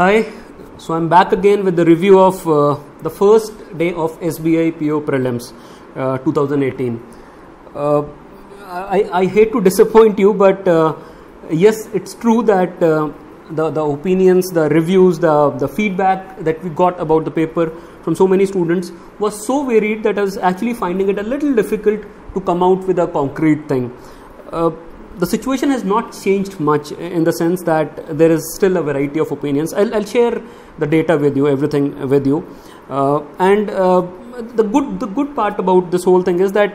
Hi, so I'm back again with the review of uh, the first day of SBI PO Prelims uh, 2018. Uh, I, I hate to disappoint you, but uh, yes, it's true that uh, the, the opinions, the reviews, the, the feedback that we got about the paper from so many students was so varied that I was actually finding it a little difficult to come out with a concrete thing. The situation has not changed much in the sense that there is still a variety of opinions. I'll, I'll share the data with you, everything with you, uh, and uh, the good the good part about this whole thing is that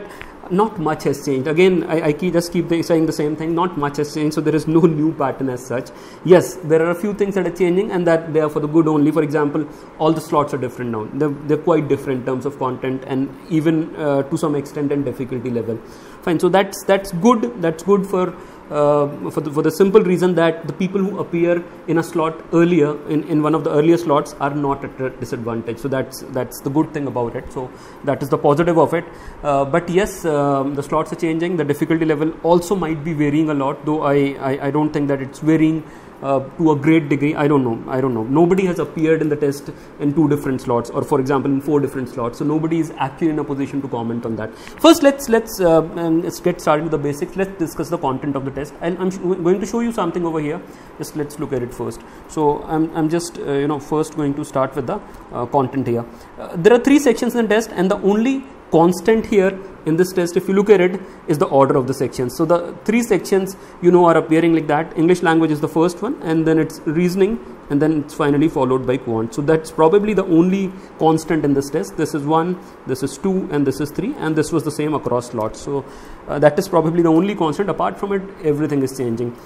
not much has changed. Again, I, I keep, just keep saying the same thing. Not much has changed, so there is no new pattern as such. Yes, there are a few things that are changing, and that they are for the good only. For example, all the slots are different now. They're, they're quite different in terms of content and even uh, to some extent and difficulty level. Fine. So that's that's good. That's good for uh, for, the, for the simple reason that the people who appear in a slot earlier in, in one of the earlier slots are not at a disadvantage so that's that's the good thing about it so that is the positive of it uh, but yes um, the slots are changing the difficulty level also might be varying a lot though I, I, I don't think that it's varying uh, to a great degree i don't know i don't know. Nobody has appeared in the test in two different slots or for example in four different slots. So nobody is actually in a position to comment on that. First let's let's uh, um, let's get started with the basics. Let's discuss the content of the test. I am going to show you something over here. Just let's look at it first. So i'm, I'm just uh, you know first going to start with the uh, content here. Uh, there are three sections in the test and the only constant here in this test if you look at it is the order of the sections. So the three sections you know are appearing like that. English language is the first one and then it's reasoning and then it's finally followed by quant. So that's probably the only constant in this test. This is 1 this is 2 and this is 3 and this was the same across lots. So uh, that is probably the only constant. Apart from it everything is changing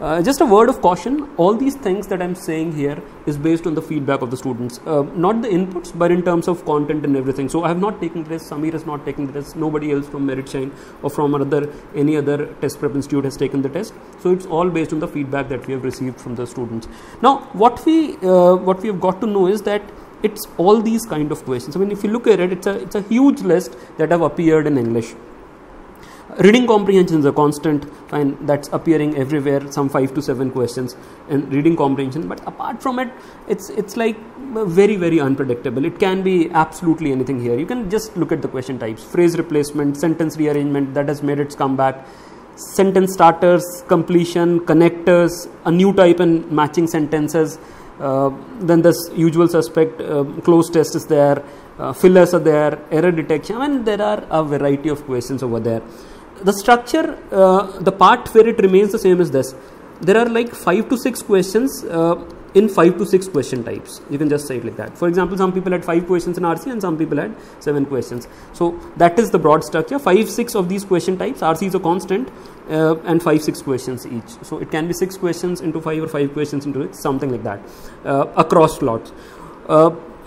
uh, just a word of caution all these things that I'm saying here is based on the feedback of the students, uh, not the inputs, but in terms of content and everything. So I have not taken this, Samir has not taken this, nobody else from Merit Meritshine or from another any other test prep institute has taken the test. So it's all based on the feedback that we have received from the students. Now, what we uh, what we have got to know is that it's all these kind of questions. I mean, if you look at it, it's a it's a huge list that have appeared in English reading comprehension is a constant and that's appearing everywhere some 5 to 7 questions in reading comprehension. But apart from it it's it's like very very unpredictable. It can be absolutely anything here. You can just look at the question types. Phrase replacement sentence rearrangement that has made its comeback. Sentence starters completion connectors a new type in matching sentences. Uh, then this usual suspect uh, cloze test is there uh, fillers are there error detection. I mean there are a variety of questions over there the structure, uh, the part where it remains the same is this. There are like five to six questions uh, in five to six question types. You can just say it like that. For example, some people had five questions in RC and some people had seven questions. So that is the broad structure. Five, six of these question types. RC is a constant uh, and five, six questions each. So it can be six questions into five or five questions into it, something like that uh, across slots.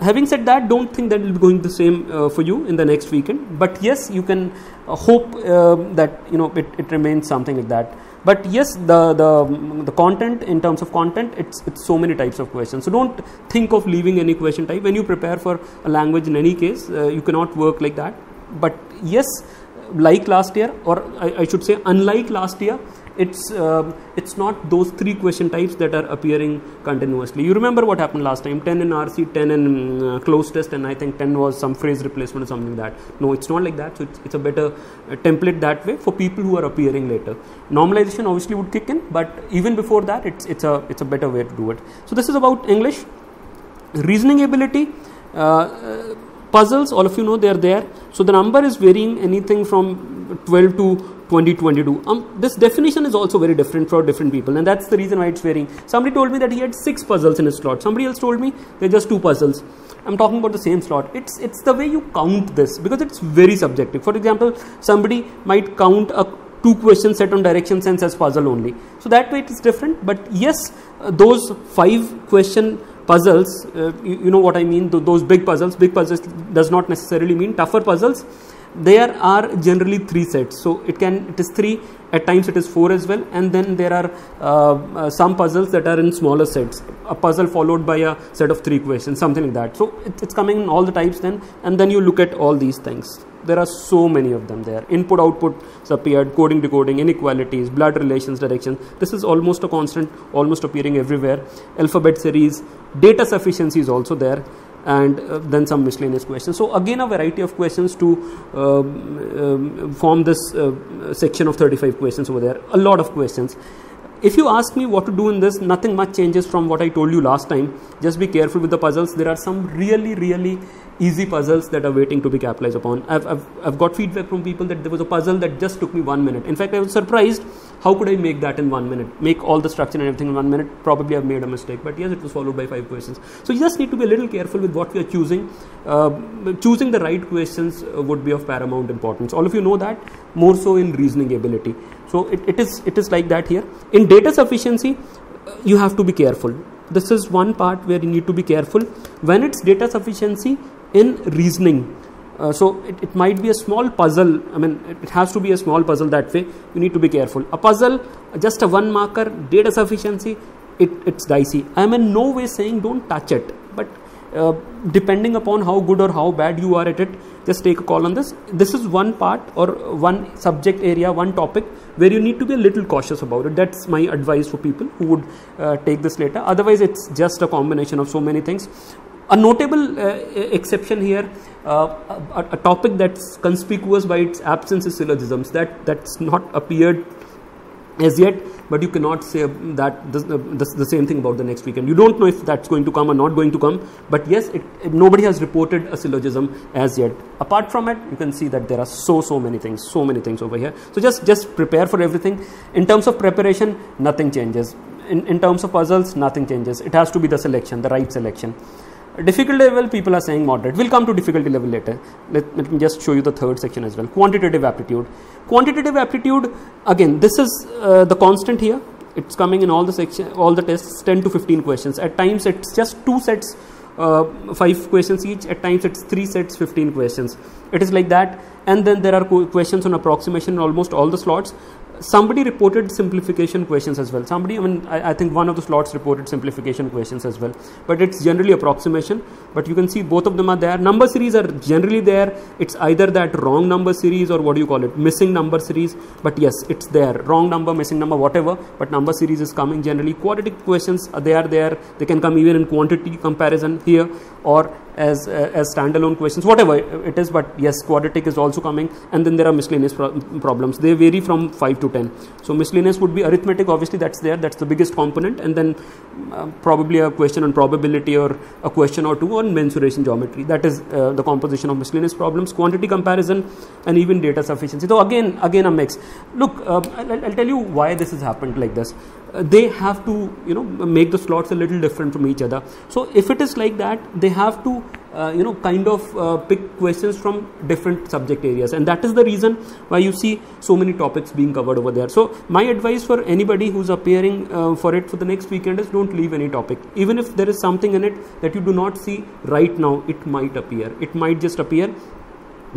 Having said that don't think that it will be going the same uh, for you in the next weekend. But yes you can uh, hope uh, that you know it, it remains something like that. But yes the the the content in terms of content it's it's so many types of questions. So don't think of leaving any question type. When you prepare for a language in any case uh, you cannot work like that. But yes like last year or I, I should say unlike last year it's uh, it's not those three question types that are appearing continuously. You remember what happened last time. 10 in rc 10 in uh, cloze test and i think 10 was some phrase replacement or something like that. No it's not like that. So it's, it's a better uh, template that way for people who are appearing later. Normalization obviously would kick in but even before that it's it's a it's a better way to do it. So this is about english. Reasoning ability uh, puzzles all of you know they are there. So the number is varying anything from 12 to 2022 um, this definition is also very different for different people and that's the reason why it's varying. Somebody told me that he had six puzzles in his slot. Somebody else told me they're just two puzzles. I'm talking about the same slot. It's it's the way you count this because it's very subjective. For example somebody might count a two question set on direction sense as puzzle only. So that way it is different but yes uh, those five question puzzles uh, you, you, know what i mean? Th those big puzzles big puzzles does not necessarily mean tougher puzzles there are generally three sets. So it can it is three. At times it is four as well. And then there are uh, uh, some puzzles that are in smaller sets. A puzzle followed by a set of three questions something like that. So it, it's coming in all the types then. And then you look at all these things. There are so many of them there. Input output appeared. Coding decoding inequalities blood relations directions. This is almost a constant almost appearing everywhere. Alphabet series data sufficiency is also there and uh, then some miscellaneous questions. So again a variety of questions to uh, um, form this uh, section of 35 questions over there. A lot of questions. If you ask me what to do in this, nothing much changes from what I told you last time. Just be careful with the puzzles. There are some really, really easy puzzles that are waiting to be capitalized upon. I've, I've, I've got feedback from people that there was a puzzle that just took me one minute. In fact, I was surprised how could I make that in one minute? Make all the structure and everything in one minute? Probably I've made a mistake, but yes, it was followed by five questions. So you just need to be a little careful with what we are choosing. Uh, choosing the right questions uh, would be of paramount importance. All of you know that more so in reasoning ability. So it, it is it is like that here. In data sufficiency, uh, you have to be careful. This is one part where you need to be careful. When it's data sufficiency in reasoning, uh, so it, it, might be a small puzzle. I mean it, it, has to be a small puzzle that way. You need to be careful. A puzzle just a one marker data sufficiency it, it's dicey. I am in no way saying don't touch it but uh, depending upon how good or how bad you are at it just take a call on this. This is one part or one subject area one topic where you need to be a little cautious about it. That's my advice for people who would uh, take this later. Otherwise it's just a combination of so many things a notable uh, exception here, uh, a, a, topic that's conspicuous by its absence is syllogisms. That that's not appeared as yet, but you cannot say that the, the, the, same thing about the next weekend. You don't know if that's going to come or not going to come, but yes, it, it, nobody has reported a syllogism as yet. Apart from it, you can see that there are so so many things, so many things over here. So just just prepare for everything. In terms of preparation, nothing changes. In, in terms of puzzles, nothing changes. It has to be the selection, the right selection. Difficulty level, people are saying moderate. We'll come to difficulty level later. Let, let me just show you the third section as well. Quantitative aptitude. Quantitative aptitude, again, this is uh, the constant here. It's coming in all the section, all the tests, 10 to 15 questions. At times, it's just two sets, uh, five questions each. At times, it's three sets, 15 questions. It is like that. And then there are questions on approximation in almost all the slots somebody reported simplification questions as well. Somebody i mean I, I, think one of the slots reported simplification questions as well. But it's generally approximation. But you can see both of them are there. Number series are generally there. It's either that wrong number series or what do you call it? Missing number series. But yes it's there. Wrong number missing number whatever. But number series is coming generally. Quadratic questions they are there. They can come even in quantity comparison here. Or as uh, as standalone questions whatever it is but yes quadratic is also coming and then there are miscellaneous pro problems. They vary from 5 to 10 so miscellaneous would be arithmetic obviously that's there that's the biggest component and then uh, probably a question on probability or a question or two on mensuration geometry. That is uh, the composition of miscellaneous problems quantity comparison and even data sufficiency. So again again a mix. Look uh, I'll, I'll, tell you why this has happened like this they have to you know make the slots a little different from each other. So if it is like that they have to uh, you know kind of uh, pick questions from different subject areas. And that is the reason why you see so many topics being covered over there. So my advice for anybody who's appearing uh, for it for the next weekend is don't leave any topic. Even if there is something in it that you do not see right now it might appear. It might just appear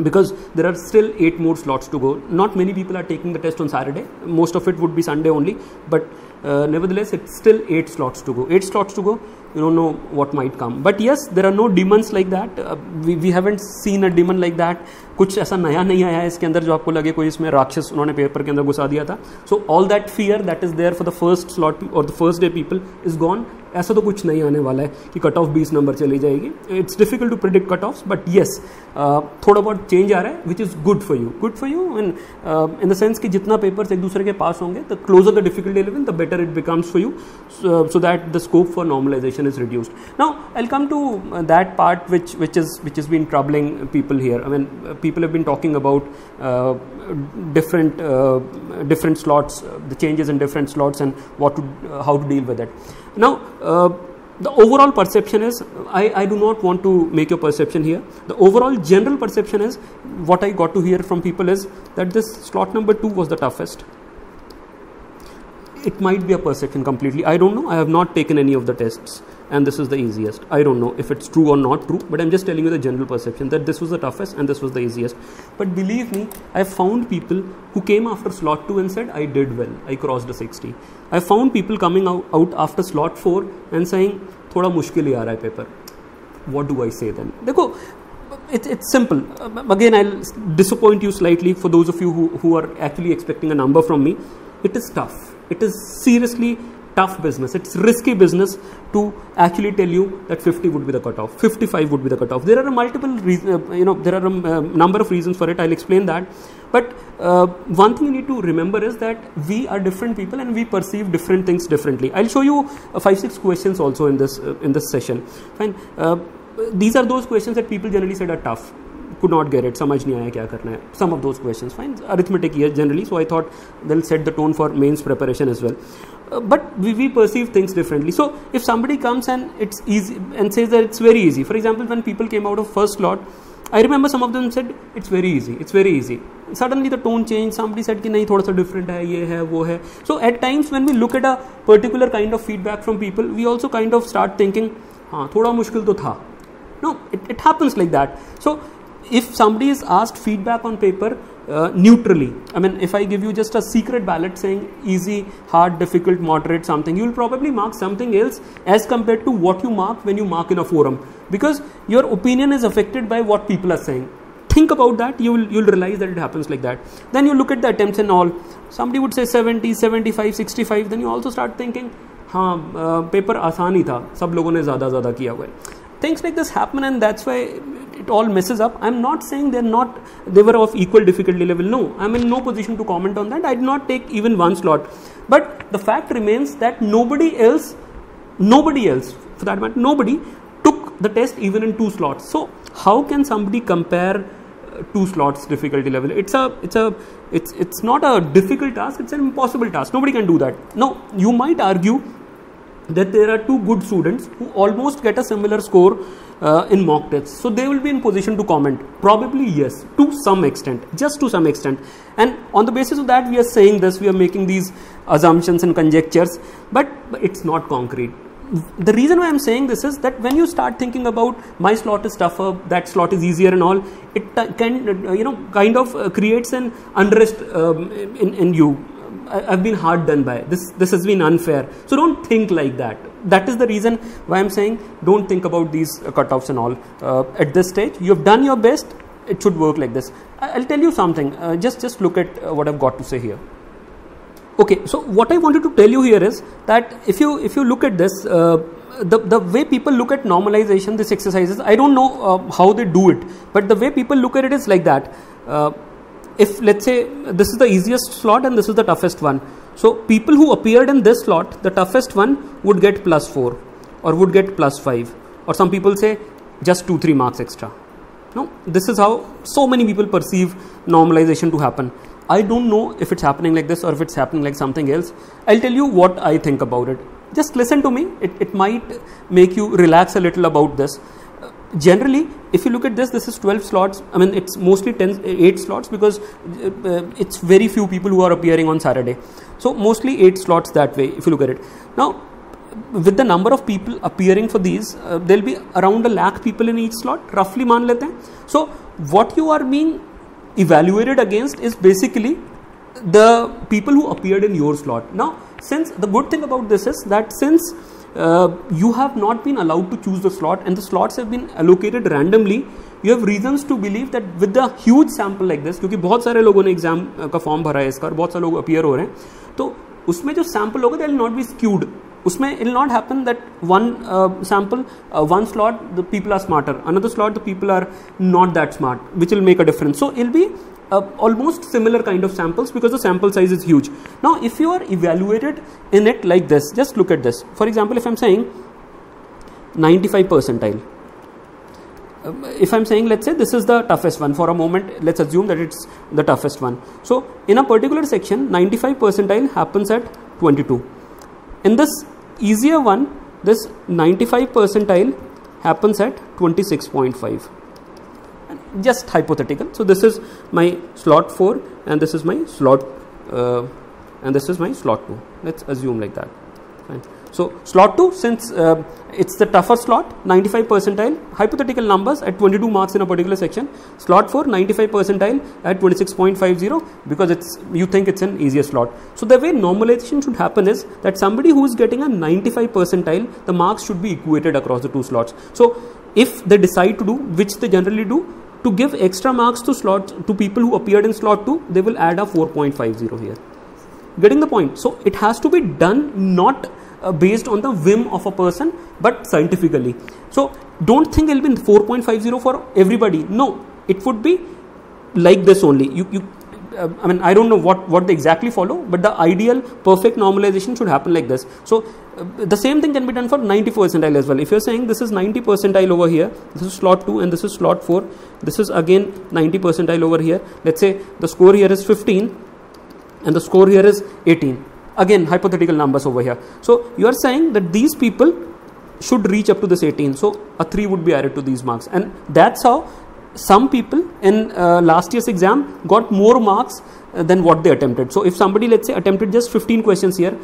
because there are still eight more slots to go. Not many people are taking the test on saturday. Most of it would be sunday only. But Uh, nevertheless it's still eight slots to go. Eight slots to go you don't know what might come. But yes there are no demons like that. Uh, we, we haven't seen a demon like that. कुछ ऐसा नया नहीं आया है इसके अंदर जो आपको लगे कोई इसमें राक्षस उन्होंने पेपर के अंदर घुसा दिया था. So all that fear that is there for the first slot और the first day people is gone ऐसा तो कुछ नहीं आने वाला है कि कट ऑफ़ बीस नंबर चली जाएगी. It's difficult to predict cut off but yes थोड़ा बहुत चेंज आ रहा है which is good for you good for you in in the sense कि जितना पेपर्स एक दूसरे के पास होंगे the closer the difficulty level the better it becomes for you so that the scope for normalization is reduced. Now I'll come to uh, that part which which is which has been troubling people here. I mean, uh, people have been talking about uh, different uh, different slots, uh, the changes in different slots, and what to, how to deal with it. Now the overall perception is I, I do not want to make a perception here the overall general perception is what i got to hear from people is that this slot number 2 was the toughest it might be a perception completely i don't know i have not taken any of the tests and this is the easiest. I don't know if it's true or not true, but I'm just telling you the general perception that this was the toughest and this was the easiest. But believe me, I found people who came after slot 2 and said, I did well, I crossed the 60. I found people coming out, out after slot 4 and saying, thoda mushkil hi hai paper. What do I say then? देखो it, it's simple. Uh, again, I'll disappoint you slightly for those of you who, who are actually expecting a number from me. It is tough. It is seriously tough business. It's risky business to actually tell you that 50 would be the cutoff, 55 would be the cutoff. There are multiple, uh, you know, there are a uh, number of reasons for it. I'll explain that. But uh, one thing you need to remember is that we are different people and we perceive different things differently. I'll show you uh, five, six questions also in this uh, in this session. Fine. Uh, these are those questions that people generally said are tough could not get it समझ नहीं आया क्या करना है of those questions fine arithmetic here generally so I thought they'll set the tone for mains preparation as well uh, but we, we perceive things differently so if somebody comes and it's easy and says that it's very easy for example when people came out of first slot I remember some of them said it's very easy it's very easy suddenly the tone changed somebody said कि नहीं थोड़ा सा different है ये है वो है so at times when we look at a particular kind of feedback from people we also kind of start thinking हाँ थोड़ा मुश्किल तो था no it, it happens like that so if somebody is asked feedback on paper uh, neutrally, I mean, if I give you just a secret ballot saying easy, hard, difficult, moderate, something, you will probably mark something else as compared to what you mark when you mark in a forum because your opinion is affected by what people are saying. Think about that, you will you'll realize that it happens like that. Then you look at the attempts and all. Somebody would say 70, 75, 65. Then you also start thinking, हाँ paper आसान ही था सब लोगों ने ज़्यादा ज़्यादा किया हुआ है things like this happen and that's why it all messes up. I'm not saying they're not they were of equal difficulty level. No i'm in no position to comment on that. I did not take even one slot. But the fact remains that nobody else nobody else for that matter nobody took the test even in two slots. So how can somebody compare uh, two slots difficulty level? It's a it's a it's it's not a difficult task it's an impossible task. Nobody can do that. No you might argue that there are two good students who almost get a similar score uh, in mock tests. So they will be in position to comment. Probably yes, to some extent, just to some extent. And on the basis of that, we are saying this, we are making these assumptions and conjectures, but it's not concrete. The reason why I'm saying this is that when you start thinking about my slot is tougher, that slot is easier and all, it can, uh, you know, kind of uh, creates an unrest um, in, in you I've been hard done by. This this has been unfair. So don't think like that. That is the reason why I'm saying don't think about these uh, cutoffs and all uh, at this stage. You've done your best. It should work like this. I'll tell you something. Uh, just just look at uh, what I've got to say here. Okay, so what I wanted to tell you here is that if you if you look at this, uh, the the way people look at normalization, this exercises, I don't know uh, how they do it, but the way people look at it is like that if let's say this is the easiest slot and this is the toughest one so people who appeared in this slot the toughest one would get plus 4 or would get plus 5 or some people say just 2 3 marks extra. No this is how so many people perceive normalization to happen. I don't know if it's happening like this or if it's happening like something else. I'll tell you what i think about it. Just listen to me. It, it might make you relax a little about this. Generally if you look at this this is 12 slots. I mean it's mostly 10 8 slots because uh, it's very few people who are appearing on saturday so mostly 8 slots that way if you look at it now with the number of people appearing for these uh, there'll be around a lakh people in each slot roughly मान लेते हैं so what you are being evaluated against is basically the people who appeared in your slot now since the good thing about this is that since uh, you have not been allowed to choose the slot and the slots have been allocated randomly you have reasons to believe that with the huge sample like this क्योंकि बहुत सारे लोगों ने exam का form भरा है इसका और बहुत सारे लोग अपियर हो रहे हैं तो उसमें जो सैंपल होगा दिल नॉट बी स्क्यूड उसमें it'll not happen that one sample one slot the people are smarter another slot the people are not that smart which will make a difference so it'll be almost similar kind of samples because the sample size is huge now if you are evaluated in it like this just look at this for example if am saying ninety five percentile if I'm saying let's say this is the toughest one for a moment, let's assume that it's the toughest one. So, in a particular section, 95 percentile happens at 22. In this easier one, this 95 percentile happens at 26.5 just hypothetical so this is my slot 4 and this is my slot uh, and this is my slot 2 let's assume like that. So slot 2 since uh, it's the tougher slot 95 percentile hypothetical numbers at 22 marks in a particular section. Slot 4 95 percentile at 26.50 because it's you think it's an easier slot. So the way normalization should happen is that somebody who is getting a 95 percentile the marks should be equated across the two slots. So if they decide to do which they generally do to give extra marks to slots to people who appeared in slot 2 they will add a 4.50 here. Getting the point? So it has to be done not uh, based on the whim of a person but scientifically so don't think it'll be 4.50 for everybody no it would be like this only you, you uh, I mean, I don't know what, what they exactly follow, but the ideal perfect normalization should happen like this. So, uh, the same thing can be done for 90 percentile as well. If you're saying this is 90 percentile over here, this is slot 2 and this is slot 4, this is again 90 percentile over here. Let's say the score here is 15 and the score here is 18 again hypothetical numbers over here. So you are saying that these people should reach up to this 18 so a 3 would be added to these marks. And that's how some people in uh, last year's exam got more marks uh, than what they attempted. So if somebody let's say attempted just 15 questions here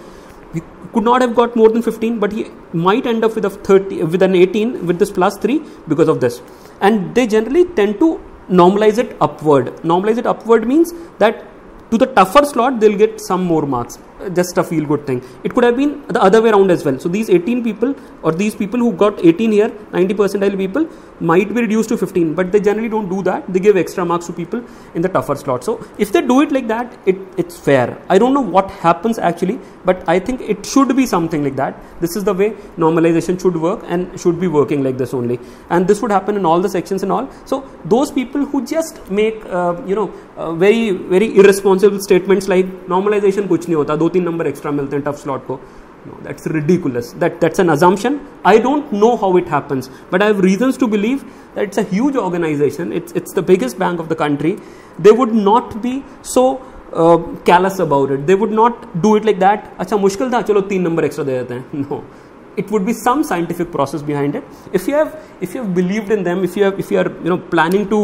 he could not have got more than 15 but he might end up with a 30 with an 18 with this plus 3 because of this. And they generally tend to normalize it upward. Normalize it upward means that to the tougher slot they'll get some more marks just a feel good thing. It could have been the other way around as well. So these 18 people or these people who got 18 here 90 percentile people might be reduced to 15 but they generally don't do that. They give extra marks to people in the tougher slot so if they do it like that it, it's fair. I don't know what happens actually but i think it should be something like that. This is the way normalization should work and should be working like this only. And this would happen in all the sections and all. So those people who just make uh, you know uh, very very irresponsible statements like normalization kuch nahi hota do teen number extra मिलते हैं tough slot को no, that's ridiculous. That that's an assumption. I don't know how it happens, but I have reasons to believe that it's a huge organization. It's it's the biggest bank of the country. They would not be so uh, callous about it. They would not do it like that. अच्छा मुश्किल था चलो तीन number extra दे देते हैं No, it would be some scientific process behind it. If you have if you have believed in them, if you have if you are you know planning to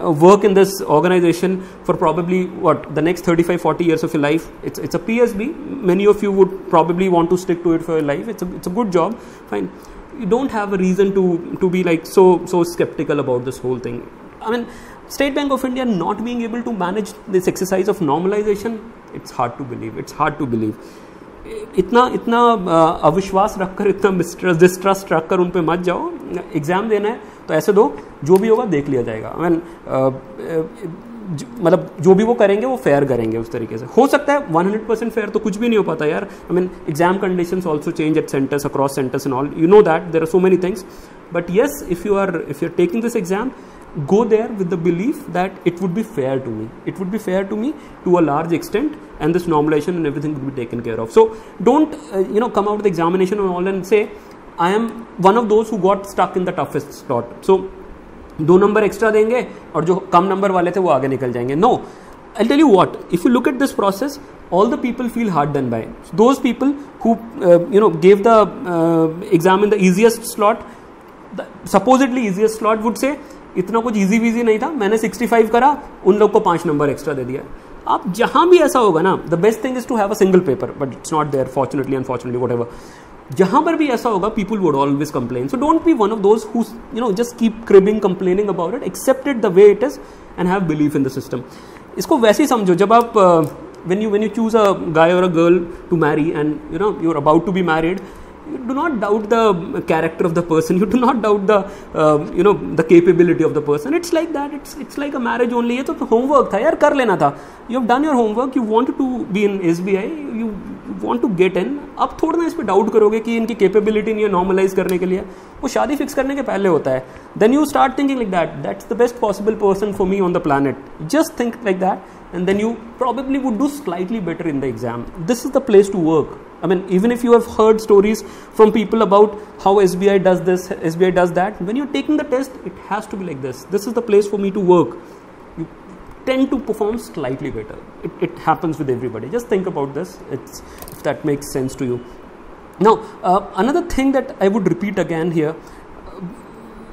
uh, work in this organization for probably what the next 35 40 years of your life it's, it's a psb many of you would probably want to stick to it for your life. It's a, it's a good job. Fine. You don't have a reason to to be like so so skeptical about this whole thing. I mean state bank of india not being able to manage this exercise of normalization it's hard to believe. It's hard to believe इतना इतना अविश्वास रखकर, इतना distrust रखकर उन पर मत जाओ। एग्ज़ाम देना है तो ऐसे दो, जो भी होगा देख लिया जाएगा। मीन मतलब जो भी वो करेंगे, वो फेयर करेंगे उस तरीके से। हो सकता है 100 परसेंट फेयर तो कुछ भी नहीं हो पाता यार। I mean exam condition also change at centres across centres and all you know that there are so many things but yes if you are if you are taking this exam go there with the belief that it would be fair to me it would be fair to me to a large extent and this normalization and everything would be taken care of so don't uh, you know come out with the examination and all and say I am one of those who got stuck in the toughest slot सो दो number extra देंगे और जो कम number वाले थे वो आगे निकल जाएंगे no I tell you what if you look at this process all the people feel hard done by. So those people who uh, you know gave the uh, exam in the easiest slot, the supposedly easiest slot would say इतना कुछ easy V G नहीं था। मैंने 65 करा, उन लोग को पाँच नंबर एक्स्ट्रा दे दिया। आप जहाँ भी ऐसा होगा ना the best thing is to have a single paper but it's not there fortunately unfortunately whatever जहाँ पर भी ऐसा होगा people would always complain so don't be one of those who you know just keep cribbing complaining about it accept it the way it is and have believe in the system इसको वैसे ही समझो, जब आप when you when you choose a guy or a girl to marry and, you know, you're about to be married you do not doubt the character of the person you do not doubt the uh, you know the capability of the person it's like that it's it's like a marriage only ये तो homework था यार कर लेना था you have done your homework you wanted to be in SBI you want to get in अब थोड़ा ना इस पर डाउट करोगे कि इनकी कैपेबिलिटी नहीं है नॉर्मलाइज करने के लिए वो शादी फिक्स करने के पहले होता है then you start thinking like that that's the best possible person for me on the planet just think like that and then you probably would do slightly better in the exam. This is the place to work. I mean, even if you have heard stories from people about how SBI does this, SBI does that, when you're taking the test, it has to be like this. This is the place for me to work. You tend to perform slightly better. It, it happens with everybody. Just think about this, it's, if that makes sense to you. Now, uh, another thing that I would repeat again here,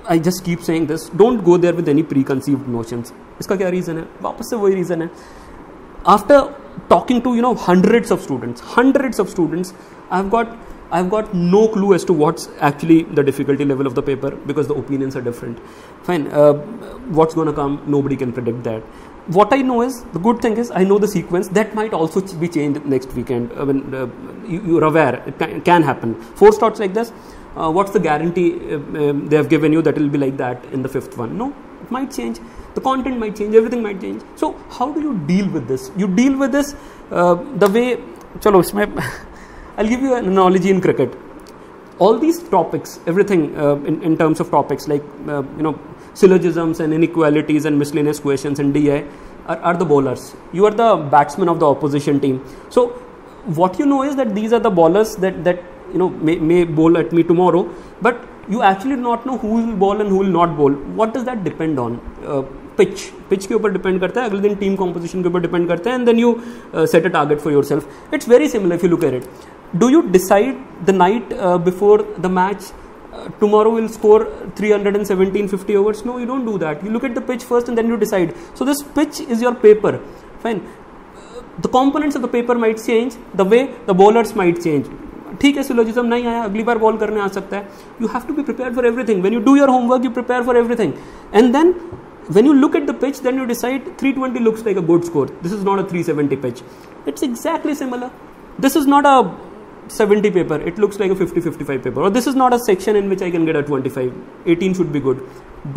I just keep saying this don't go there with any preconceived notions. इसका क्या reason है वापस से वही reason है after talking to you know hundreds of students hundreds of students i've got I've got no clue as to what's actually the difficulty level of the paper because the opinions are different. Fine, uh, what's going to come, nobody can predict that. What I know is the good thing is I know the sequence that might also be changed next weekend. I mean, uh, you, are aware it can, can, happen. Four starts like this. Uh, what's the guarantee uh, um, they have given you that it will be like that in the fifth one? No, it might change. The content might change. Everything might change. So how do you deal with this? You deal with this uh, the way. Chalo, I'll give you an analogy in cricket. All these topics, everything uh, in, in terms of topics like uh, you know syllogisms and inequalities and miscellaneous questions and DI are, are the bowlers. You are the batsman of the opposition team. So what you know is that these are the bowlers that that you know may, may bowl at me tomorrow, but you actually do not know who will bowl and who will not bowl. What does that depend on? Uh, pitch pitch के ऊपर depend करता है, अगले दिन team composition के ऊपर depend करता है and then you set a target for yourself it's very similar if you look it do you decide the night before the match tomorrow will score three hundred and seventeen fifty overs no you don't do that you look at the pitch first and then you decide so this pitch is your paper fine the components of the paper might change the way the bowlers might change ठीक है syllogism नहीं आया, अगली बार ball करने आ सकता है। You have to be prepare for everything when you do your homework you prepare for everything and then when you look at the pitch then you decide 320 looks like a good score this is not a 370 pitch it's exactly similar this is not a 70 paper it looks like a 50 55 paper or this is not a section in which i can get a 25 18 should be good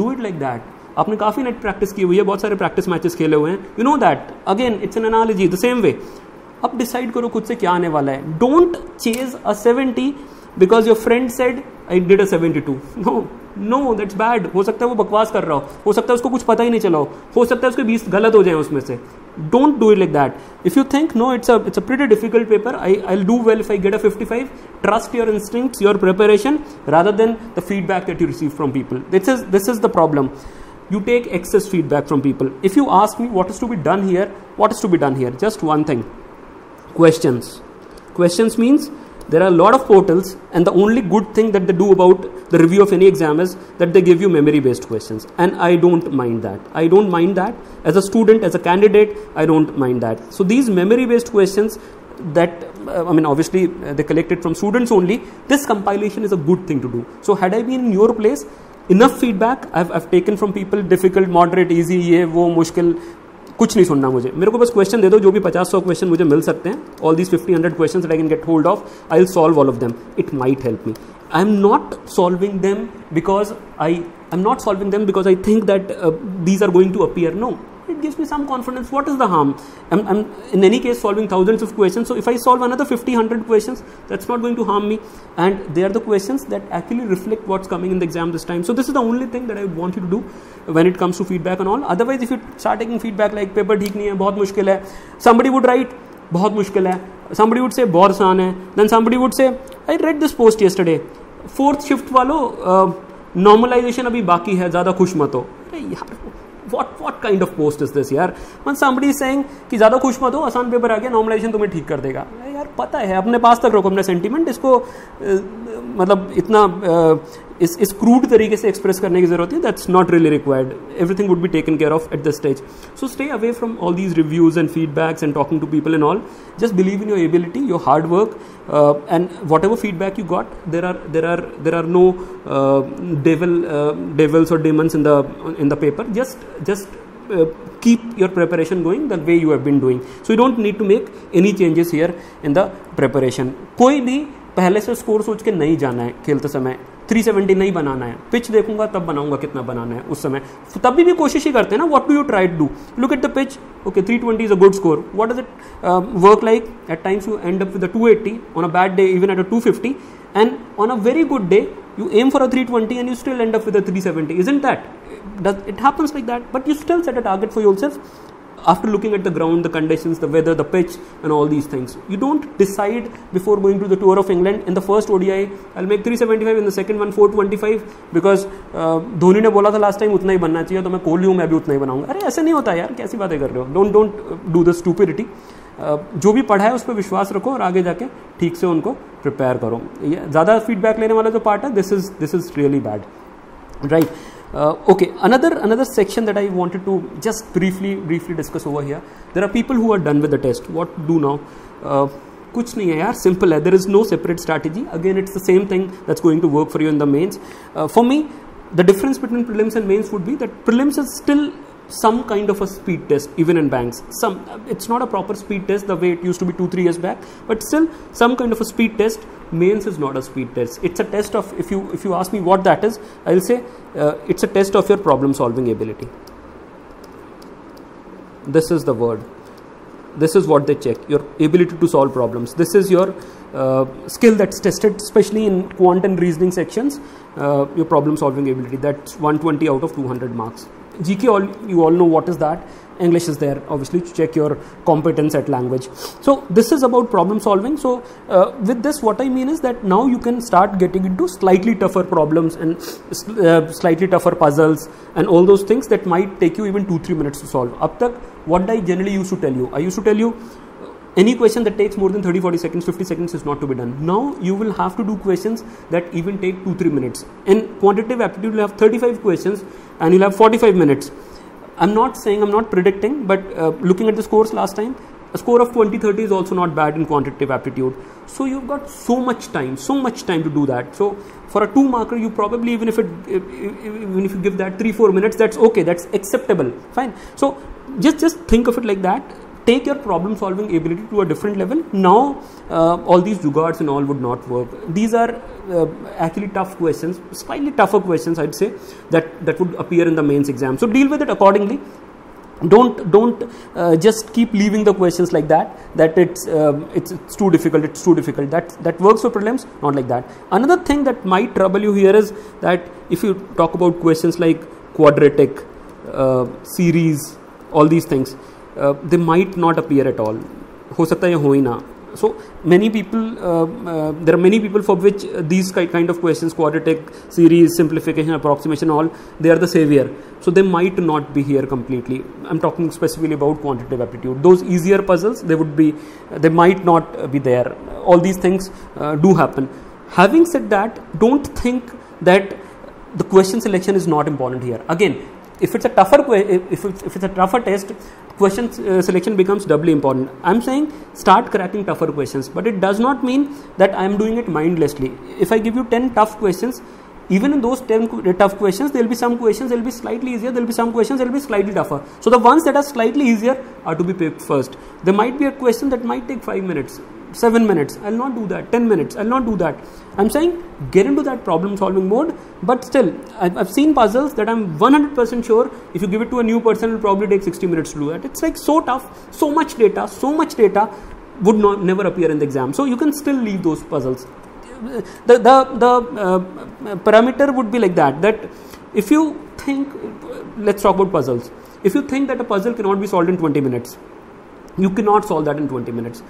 do it like that आपने काफ़ी net practice की हुई है बहुत सारे practice matches खेले हुए हैं you know that again it's an analogy the same way अब डिसाइड करो खुद से क्या आने वाला है don't chase a 70 because your friend said I did a 72 no no that's bad हो सकता है वो बकवास कर रहा हो। हो सकता है उसको कुछ पता ही नहीं चला हो। हो सकता है उसके बीस गलत हो जाए उसमें से। Don't do it like that if you think no it's it's a pretty difficult paper I I do well if I get a 55 trust your instinct your preparation rather than the feedback that you receive from people this is this is the problem you take excess feedback from people if you ask me what is to be done here what is to be done here just one thing question question means there are a lot of portals and the only good thing that they do about the review of any exam is that they give you memory based questions. And i don't mind that. I don't mind that. As a student as a candidate i don't mind that. So these memory based questions that uh, i mean obviously uh, they collected from students only this compilation is a good thing to do. So had i been in your place enough feedback I've, I've taken from people difficult moderate easy ye wo mushkil कुछ नहीं सुनना मुझे। मेरे को बस question दे दो, जो भी पचास सौ क्वेश्चन मुझे मिल सकते हैं। All these fifty hundred question I can get hold of I will solve all of them it might help me I am not solving them because I I am not solving them because I think that these are going to appear no it gives me some confidence. What is the harm? I'm, I'm, in any case solving thousands of questions. So if I solve another 50, 100 questions, that's not going to harm me. And they are the questions that actually reflect what's coming in the exam this time. So this is the only thing that I want you to do when it comes to feedback and all. Otherwise, if you start taking feedback like paper ठीक नहीं है बहुत मुश्किल है somebody would write बहुत मुश्किल है somebody would say बहुत आसान है then somebody would say I read this post yesterday fourth shift normalization uh, अभी बाकी है ज़्यादा खुश मत हो अरे यार what what kind of post is this यार मन सामी सेंग कि ज़्यादा खुश मत हो, आसान पेपर आ गया नॉर्मलाइजेशन तुम्हें ठीक कर देगा। यार, पता है, अपने पास तक रखो, अपना सेंटीमेंट इसको मतलब इतना इस इस क्रूड तरीके से एक्सप्रेस करने की ज़रूरत है that's not really required everything would be taken care of at the stage so stay away from all these reviews and feedbacks and talking to people and all just believe in your ability your hard work and whatever feedback you got there are there are there are no devil devils और demons in the in the paper just just keep your preparation going the way you have been doing so you don't need to make any changes here in the preparation कोई भी पहले से score सोच के नहीं जाना है खेलते समय. 370 नहीं बनाना है। पिच देखूँगा, तब बनाऊँगा कितना बनाना है उस समय। तभी भी कोशिश ही करते हैं ना what do you try do look at the pitch okay 320 is a good score what does it work like at times you end up with 280 on a bad day even at a 250 and on a very good day you aim for a 320 and you still end up with a 370 isn't that? Does, it happens like that, but you still set a target for yourself. After looking at the ground, the conditions, the weather, the pitch, and all these things. You don't decide before going to the tour of England. In the first ODI, I'll make 375. In the second one, 425 because Dhoni ने बोला था last time उतना ही बनना चाहिए तो मैं कोहली हूँ मैं भी उतना ही बनाऊँगा अरे ऐसे नहीं होता यार कैसी बातें कर रहे हो don't don't do the stupidity जो भी पढ़ा है उस पर विश्वास रखो और आगे जाके ठीक से उनको प्रिपेयर करो ज़्यादा फीडबैक लेने वाला जो पार्ट है this is this is really bad right Uh, okay, another another section that I wanted to just briefly briefly discuss over here. There are people who are done with the test. What do now? Uh, कुछ नहीं है यार simple है there is no separate strategy again it's the same thing that's going to work for you in the mains for me the difference between prelims and mains would be that prelims is still some kind of a speed test even in banks. Some it's not a proper speed test the way it used to be 2 3 years back but still some kind of a speed test mains is not a speed test. It's a test of if you if you ask me what that is i'll say uh, it's a test of your problem solving ability. This is the word. This is what they check your ability to solve problems. This is your uh, skill that's tested especially in quant and reasoning sections uh, your problem solving ability. That's 120 out of 200 marks gk all you all know what is that. English is there obviously. To check your competence at language. So this is about problem solving. So uh, with this what i mean is that now you can start getting into slightly tougher problems and uh, slightly tougher puzzles and all those things that might take you even 2 3 minutes to solve. Up tak what i generally used to tell you i used to tell you any question that takes more than 30 40 seconds 50 seconds is not to be done. Now you will have to do questions that even take 2 3 minutes. In quantitative aptitude you'll have 35 questions and you'll have 45 minutes. I'm not saying i'm not predicting but uh, looking at the scores last time a score of 20 30 is also not bad in quantitative aptitude. So you've got so much time so much time to do that. So for a two marker you probably even if it even if you give that 3 4 minutes that's okay that's acceptable. Fine. So just just think of it like that take your problem solving ability to a different level. Now uh, all these jugaads and all would not work. These are uh, actually tough questions slightly tougher questions i'd say that that would appear in the mains exam. So deal with it accordingly. Don't don't uh, just keep leaving the questions like that that it's, um, it's it's too difficult it's too difficult. That that works for prelims not like that. Another thing that might trouble you here is that if you talk about questions like quadratic uh, series all these things uh, they might not appear at all हो सकता है हो ही ना so many people uh, uh, there are many people for which these kind of questions quadratic series simplification approximation all they are the savior so they might not be here completely i'm talking specifically about quantitative aptitude those easier puzzles they would be they might not be there all these things uh, do happen having said that don't think that the question selection is not important here again if it's a tougher if it's, if it's a tougher test question uh, selection becomes doubly important. I'm saying start cracking tougher questions but it does not mean that i am doing it mindlessly. If i give you 10 tough questions even in those 10 tough questions there will be some questions that will be slightly easier there will be some questions that will be slightly tougher. So the ones that are slightly easier are to be picked first. There might be a question that might take 5 minutes 7 minutes. I'll not do that. 10 minutes. I'll not do that. I'm saying get into that problem solving mode but still i've, I've seen puzzles that i'm 100% sure if you give it to a new person it'll probably take 60 minutes to do that. It's like so tough. So much data so much data would not never appear in the exam. So you can still leave those puzzles. The the, the uh, parameter would be like that that if you think let's talk about puzzles. If you think that a puzzle cannot be solved in 20 minutes you cannot solve that in 20 minutes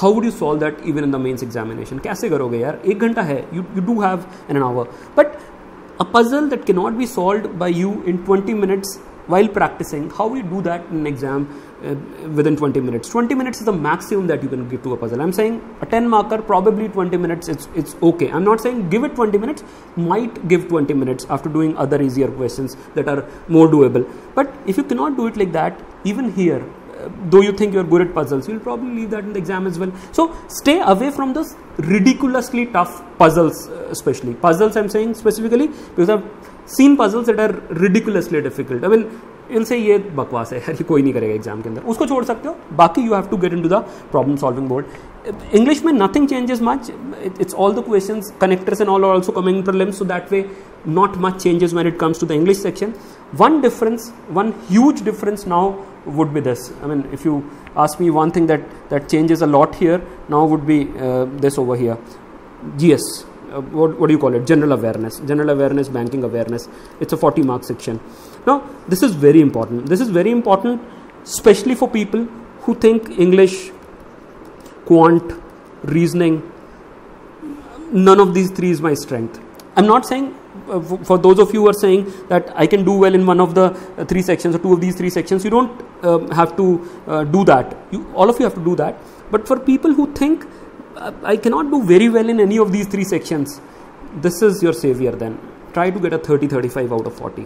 how would you solve that even in the mains examination कैसे करोगे यार एक घंटा है you you do have an hour but a puzzle that cannot be solved by you in 20 minutes while practicing how will you do that in an exam uh, within 20 minutes 20 minutes is the maximum that you can give to a puzzle i'm saying a 10 marker probably 20 minutes it's it's okay i'm not saying give it 20 minutes might give 20 minutes after doing other easier questions that are more doable but if you cannot do it like that even here though you think you're good at puzzles, you'll probably leave that in the exam as well. So stay away from those ridiculously tough puzzles, uh, especially puzzles. I'm saying specifically because I've seen puzzles that are ridiculously difficult. I mean, इनसे ये बकवास है यार ये कोई नहीं करेगा exam के अंदर उसको छोड़ सकते हो बाकी you have to get into the problem solving board English में nothing changes much. It's all the questions, connectors and all are also coming in prelims. So that way, not much changes when it comes to the English section. One difference, one huge difference now would be this. I mean, if you ask me one thing that that changes a lot here now would be uh, this over here. GS. Uh, what, what do you call it? General awareness. General awareness, banking awareness. It's a 40 mark section. Now, this is very important. This is very important, especially for people who think English quant, reasoning. None of these three is my strength. I'm not saying uh, for those of you who are saying that I can do well in one of the uh, three sections or two of these three sections, you don't uh, have to uh, do that. You, all of you have to do that. But for people who think uh, I cannot do very well in any of these three sections, this is your savior then. Try to get a 30 35 out of 40.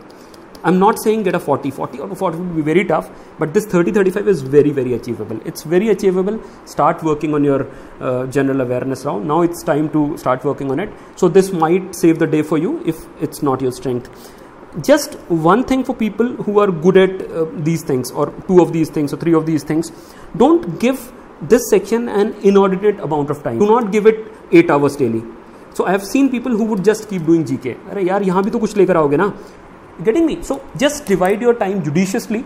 I'm not saying get a 40, 40 out of 40 would be very tough, but this 30, 35 is very, very achievable. It's very achievable. Start working on your uh, general awareness round. Now it's time to start working on it. So this might save the day for you if it's not your strength. Just one thing for people who are good at uh, these things, or two of these things, or three of these things, don't give this section an inordinate amount of time. Do not give it 8 hours daily. So I have seen people who would just keep doing GK. अरे यार यहाँ भी तो कुछ लेकर आओगे ना getting me? So just divide your time judiciously.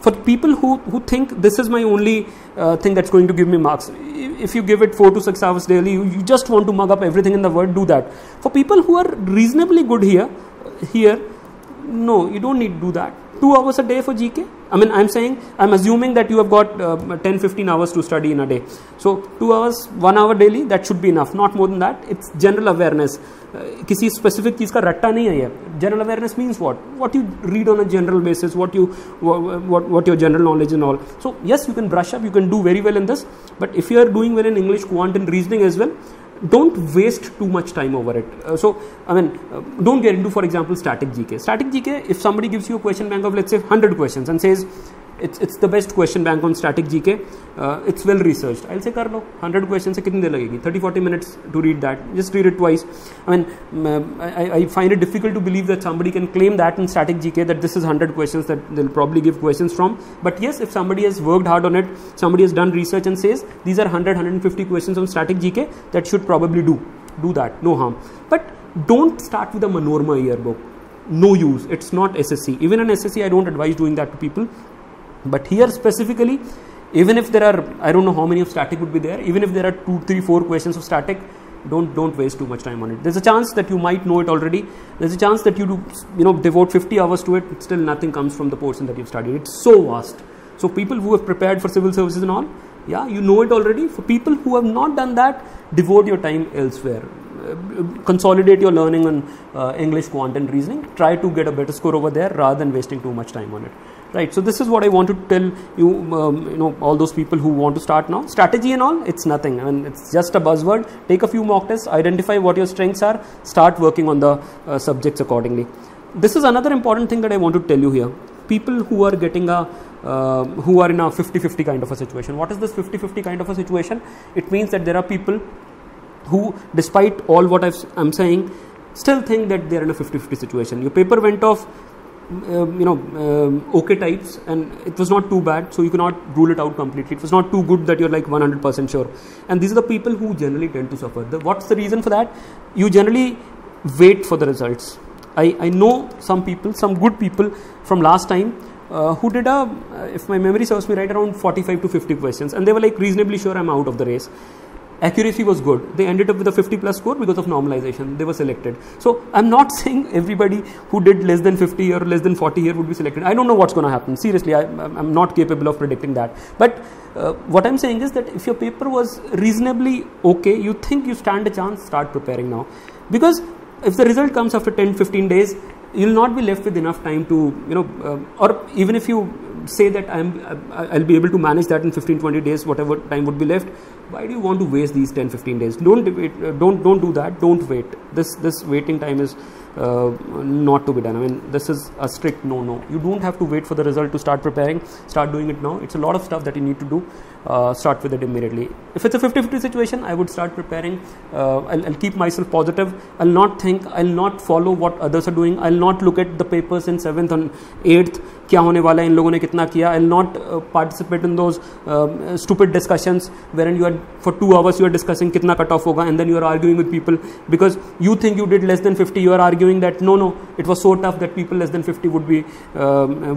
For people who who think this is my only uh, thing that's going to give me marks if you give it 4 to 6 hours daily you, you just want to mug up everything in the world do that. For people who are reasonably good here here no you don't need to do that 2 hours a day for gk i mean i'm saying i'm assuming that you have got uh, 10 15 hours to study in a day so 2 hours 1 hour daily that should be enough not more than that it's general awareness किसी specific चीज़ का रट्टा नहीं है ये general awareness means what what you read on a general basis what you what your general knowledge in all so yes you can brush up you can do very well in this but if you are doing well in English quant in reasoning as well don't waste too much time over it. Uh, so, I mean, uh, don't get into, for example, static GK. Static GK, if somebody gives you a question bank of, let's say, 100 questions and says, it's it's the best question bank on static GK. Uh, it's well researched. I'll say कर लो 100 questions से कितनी देर लगेगी 30 40 minutes to read that. Just read it twice. I mean, I, I find it difficult to believe that somebody can claim that in static GK that this is 100 questions that they'll probably give questions from. But yes, if somebody has worked hard on it, somebody has done research and says these are 100 150 questions on static GK, that should probably do do that. No harm. But don't start with a Manorama yearbook. No use. It's not SSC. Even in SSC, I don't advise doing that to people but here specifically even if there are i don't know how many of static would be there even if there are two three four questions of static don't don't waste too much time on it. There's a chance that you might know it already. There's a chance that you do you know devote 50 hours to it still nothing comes from the portion that you've studied. It's so vast. So people who have prepared for civil services and all yeah you know it already. For people who have not done that devote your time elsewhere. Consolidate your learning on uh, english quant and reasoning. Try to get a better score over there rather than wasting too much time on it right so this is what i want to tell you um, you know all those people who want to start now. Strategy and all it's nothing. I mean, it's just a buzzword. Take a few mock tests identify what your strengths are start working on the uh, subjects accordingly. This is another important thing that i want to tell you here. People who are getting a uh, who are in a 50-50 kind of a situation. What is this 50-50 kind of a situation? It means that there are people who despite all what i am saying still think that they are in a 50-50 situation. Your paper went off um, you know um, okay types and it was not too bad so you cannot rule it out completely. It was not too good that you're like 100% sure. And these are the people who generally tend to suffer. The, what's the reason for that? You generally wait for the results. I, I know some people some good people from last time uh, who did a if my memory serves me right around 45 to 50 questions and they were like reasonably sure i'm out of the race accuracy was good. They ended up with a 50 plus score because of normalization. They were selected. So i'm not saying everybody who did less than 50 or less than 40 here would be selected. I don't know what's going to happen. Seriously I, am not capable of predicting that. But uh, what i'm saying is that if your paper was reasonably okay you think you stand a chance start preparing now. Because if the result comes after 10 15 days you'll not be left with enough time to you know uh, or even if you say that i'm i'll be able to manage that in 15 20 days whatever time would be left why do you want to waste these 10 15 days? Don't wait, uh, don't don't do that. Don't wait. This this waiting time is uh, not to be done. I mean this is a strict no no. You don't have to wait for the result to start preparing. Start doing it now. It's a lot of stuff that you need to do uh, start with it immediately. If it's a 50 50 situation i would start preparing uh, I'll, I'll keep myself positive. I'll not think i'll not follow what others are doing. I'll not look at the papers in 7th and 8th क्या होने वाला है, इन लोगों ने कितना किया। I not participate in those stupid discussion where and you are for two hours you are discussing कितना cut off होगा and then you are arguing with people because you think you did less than fifty you are arguing that no no it was so of that people less than fifty would be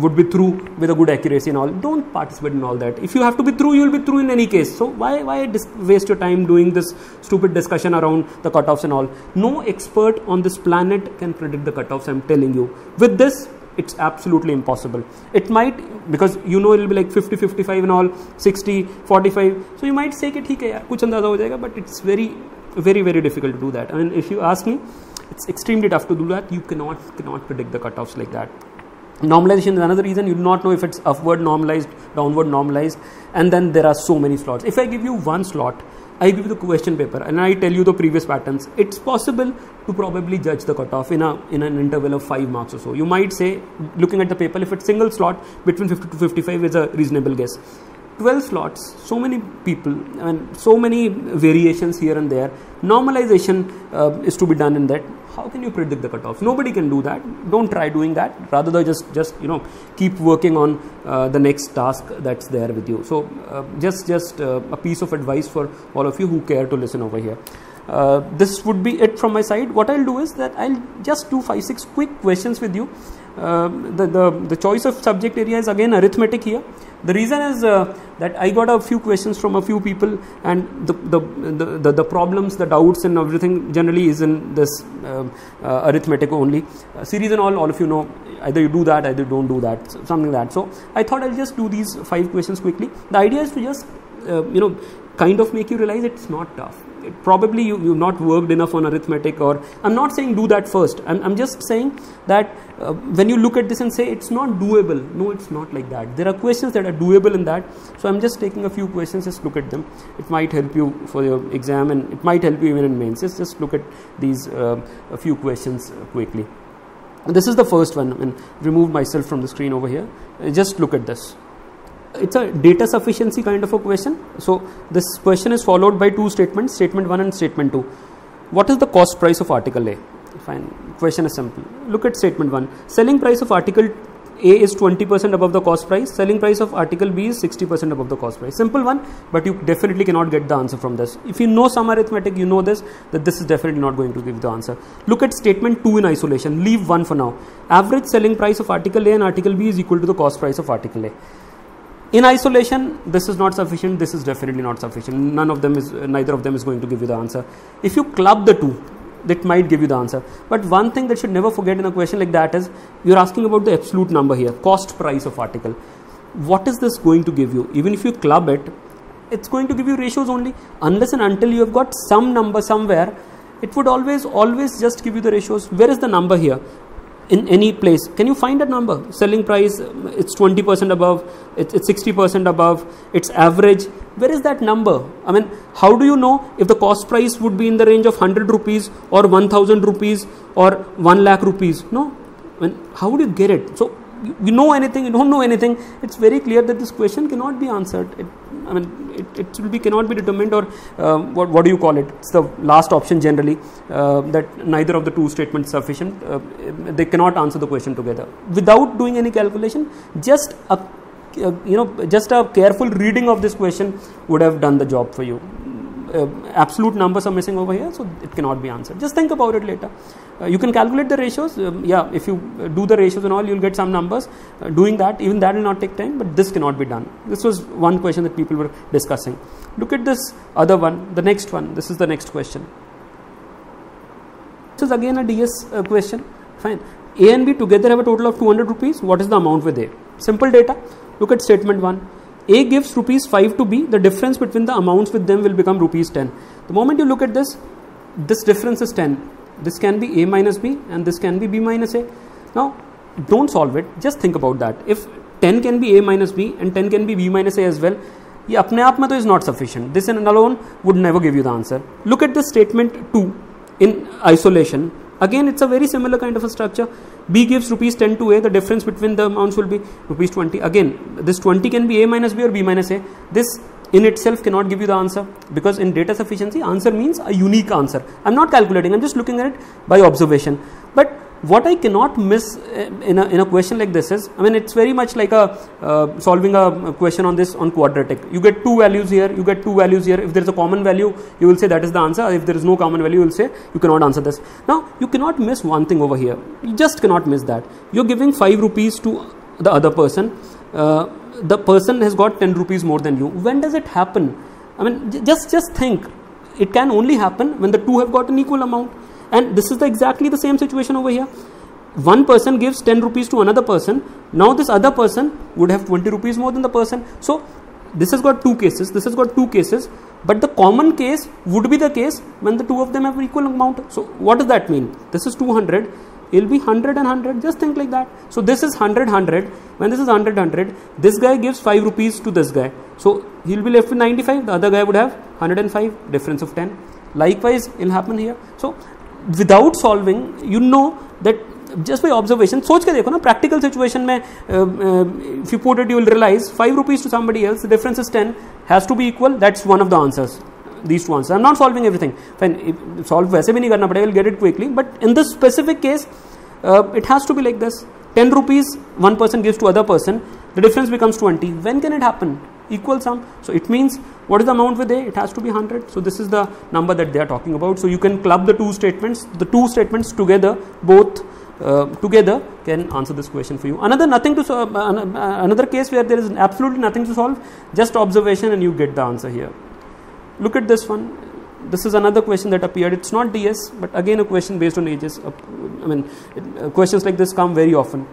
would भी through with a good accuracy in all don't participate in all that if you have to be through you will be through in any case so why why waste your time doing this stupid discussion around the cut off in all no expert on this planet can predict the cut off I am telling you with this it's absolutely impossible. It might because you know it'll be like 50 55 and all 60 45 so you might say that okay kuch andaza ho jayega but it's very very very difficult to do that. I mean if you ask me it's extremely tough to do that. You cannot cannot predict the cutoffs like that. Normalization is another reason. You do not know if it's upward normalized downward normalized. And then there are so many slots. If i give you one slot I give you the question paper and I tell you the previous patterns. It's possible to probably judge the cutoff in a in an interval of five marks or so. You might say, looking at the paper, if it's single slot between 50 to 55 is a reasonable guess. 12 slots, so many people, and so many variations here and there. Normalization uh, is to be done in that. How can you predict the cutoff? Nobody can do that. Don't try doing that. Rather than just just you know keep working on uh, the next task that's there with you. So uh, just just uh, a piece of advice for all of you who care to listen over here. Uh, this would be it from my side. What I'll do is that I'll just do five six quick questions with you. Uh, the, the the choice of subject area is again arithmetic here the reason is uh, that I got a few questions from a few people, and the the, the, the, the problems, the doubts, and everything generally is in this uh, uh, arithmetic only. Uh, series and all, all of you know, either you do that, either you don't do that, something like that. So I thought I'll just do these five questions quickly. The idea is to just, uh, you know, kind of make you realize it's not tough probably you, you've not worked enough on arithmetic or i'm not saying do that first. I'm, I'm just saying that uh, when you look at this and say it's not doable no it's not like that. There are questions that are doable in that. So i'm just taking a few questions just look at them. It might help you for your exam and it might help you even in mains. Just, just look at these uh, a few questions quickly. This is the first one. I and remove myself from the screen over here. Uh, just look at this it's a data sufficiency kind of a question. So this question is followed by two statements, statement 1 and statement 2. What is the cost price of article A? Fine, question is simple. Look at statement 1. Selling price of article A is 20% above the cost price, selling price of article B is 60% above the cost price. Simple one, but you definitely cannot get the answer from this. If you know some arithmetic, you know this, that this is definitely not going to give the answer. Look at statement 2 in isolation, leave 1 for now. Average selling price of article A and article B is equal to the cost price of article A in isolation this is not sufficient this is definitely not sufficient. None of them is neither of them is going to give you the answer. If you club the two that might give you the answer. But one thing that should never forget in a question like that is you're asking about the absolute number here cost price of article. What is this going to give you? Even if you club it it's going to give you ratios only. Unless and until you have got some number somewhere it would always always just give you the ratios. Where is the number here in any place can you find a number? Selling price it's 20% above it's, it's 60% above it's average. Where is that number? I mean how do you know if the cost price would be in the range of 100 rupees or 1000 rupees or 1 lakh rupees? No. I mean, how would you get it? So you know anything you don't know anything. It's very clear that this question cannot be answered. It, i mean it, it will be cannot be determined or uh, what, what do you call it? It's the last option generally uh, that neither of the two statements sufficient. Uh, they cannot answer the question together. Without doing any calculation just a you know just a careful reading of this question would have done the job for you. Uh, absolute numbers are missing over here so it cannot be answered. Just think about it later. uh, you can calculate the ratios. Um, yeah if you uh, do the ratios and all you'll get some numbers. Uh, doing that even that will not take time but this cannot be done. This was one question that people were discussing. Look at this other one the next one. This is the next question. This is again a ds uh, question. Fine. A and b together have a total of 200 rupees. What is the amount with a? Simple data. Look at statement 1 a gives rupees 5 to B, the difference between the amounts with them will become rupees 10. The moment you look at this, this difference is 10 This can be A minus B and this can be B minus A. Now, don't solve it, just think about that. If 10 can be A minus B and 10 can be B minus A as well, ये अपने आप में तो is not sufficient. This and alone would never give you the answer. Look at the statement 2 in isolation. Again, it's a very similar kind of a structure. B gives rupees 10 to A, the difference between the amounts will be rupees 20. Again, this 20 can be A minus B or B minus A. This in itself cannot give you the answer because in data sufficiency, answer means a unique answer. I'm not calculating, I'm just looking at it by observation. But what I cannot miss eh, in a, in a question like this is, I mean, it's very much like a uh, solving a question on this on quadratic. You get two values here, you get two values here. If there is a common value, you will say that is the answer. If there is no common value, you will say you cannot answer this. Now, you cannot miss one thing over here. You just cannot miss that. You're giving 5 rupees to the other person. Uh, the person has got 10 rupees more than you. When does it happen? I mean, just just think. It can only happen when the two have got an equal amount. And this is the exactly the same situation over here. One person gives 10 rupees to another person. Now this other person would have 20 rupees more than the person. So this has got two cases this has got two cases. But the common case would be the case when the two of them have equal amount. So what does that mean? This is 200 it'll be 100 and 100 just think like that so this is 100 100 when this is 100 100 this guy gives 5 rupees to this guy so he'll be left with 95 the other guy would have 105 difference of 10 likewise it'll happen here so without solving you know that just by observation सोच के देखो ना practical situation में uh, if you put it you will realize 5 rupees to somebody else the difference is 10 has to be equal that's one of the answers these two answers i'm not solving everything fine solve वैसे भी नहीं करना पड़ेगा get it quickly but in this specific case uh, it has to be like this 10 rupees one person gives to other person the difference becomes 20 when can it happen equal sum so it means what is the amount with a it has to be 100 so this is the number that they are talking about so you can club the two statements the two statements together both uh, together can answer this question for you another nothing to solve uh, another case where there is absolutely nothing to solve just observation and you get the answer here look at this one. This is another question that appeared. It's not ds but again a question based on ages. Uh, i mean uh, questions like this come very often.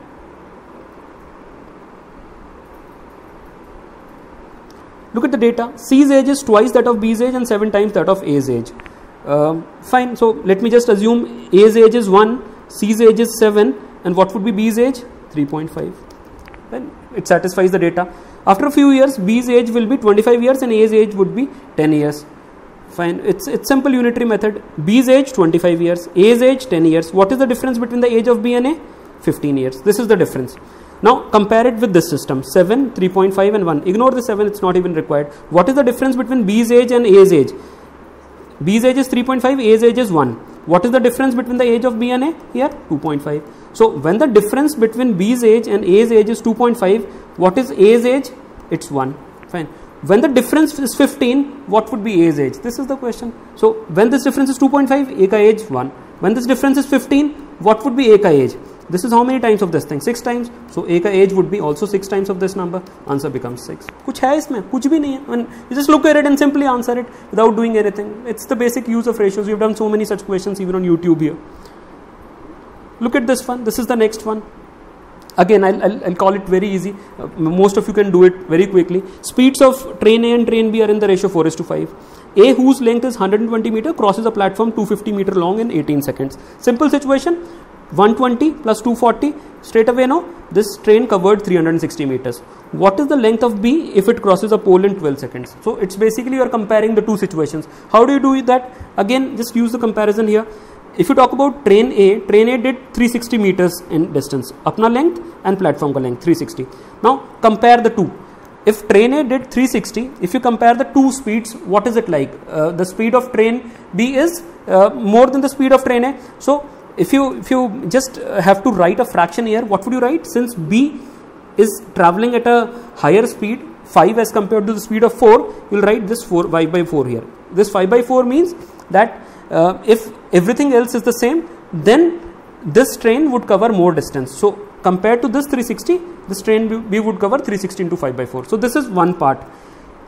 Look at the data. C's age is twice that of b's age and 7 times that of a's age. Uh, fine. So let me just assume a's age is 1 c's age is 7 and what would be b's age? 3.5 then it satisfies the data after a few years b's age will be 25 years and a's age would be 10 years. Fine. It's it's simple unitary method. B's age 25 years. A's age 10 years. What is the difference between the age of b and a? 15 years. This is the difference. Now compare it with this system. 7, 3.5 and 1. Ignore the 7, it's not even required. What is the difference between B's age and A's age? B's age is 3.5, A's age is 1. What is the difference between the age of B and A? Here 2.5. So when the difference between B's age and A's age is 2.5, what is A's age? It's 1. Fine. When the difference is 15, what would be A's age? This is the question. So when this difference is 2.5, A ka age 1. When this difference is 15, what would be A ka age? this is how many times of this thing six times so a ka age would be also six times of this number answer becomes six कुछ है इसमें कुछ भी नहीं है I mean, you just look at it and simply answer it without doing anything it's the basic use of ratios we've done so many such questions even on YouTube here look at this one this is the next one again I'll, I'll, I'll call it very easy uh, most of you can do it very quickly speeds of train A and train B are in the ratio 4 is to 5 a whose length is 120 meter crosses a platform 250 meter long in 18 seconds simple situation 120 plus 240 straight away now this train covered 360 meters. What is the length of b if it crosses a pole in 12 seconds? So it's basically you are comparing the two situations. How do you do that? Again just use the comparison here. If you talk about train a train a did 360 meters in distance apna length and platform ka length 360 now compare the two. If train a did 360 if you compare the two speeds what is it like? Uh, the speed of train b is uh, more than the speed of train a. So if you if you just uh, have to write a fraction here what would you write? Since b is traveling at a higher speed 5 as compared to the speed of 4 you'll write this 4 5 by 4 here. This 5 by 4 means that uh, if everything else is the same then this train would cover more distance. So compared to this 360 this train b would cover 360 into 5 by 4 so this is one part.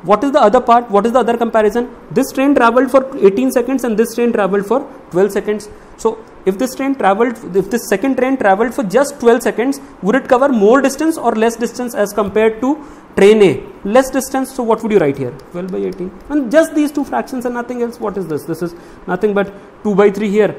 What is the other part? What is the other comparison? This train traveled for 18 seconds and this train traveled for 12 seconds. So if this train traveled if this second train traveled for just 12 seconds would it cover more distance or less distance as compared to train a? Less distance so what would you write here? 12 by 18 and just these two fractions and nothing else what is this? This is nothing but 2 by 3 here.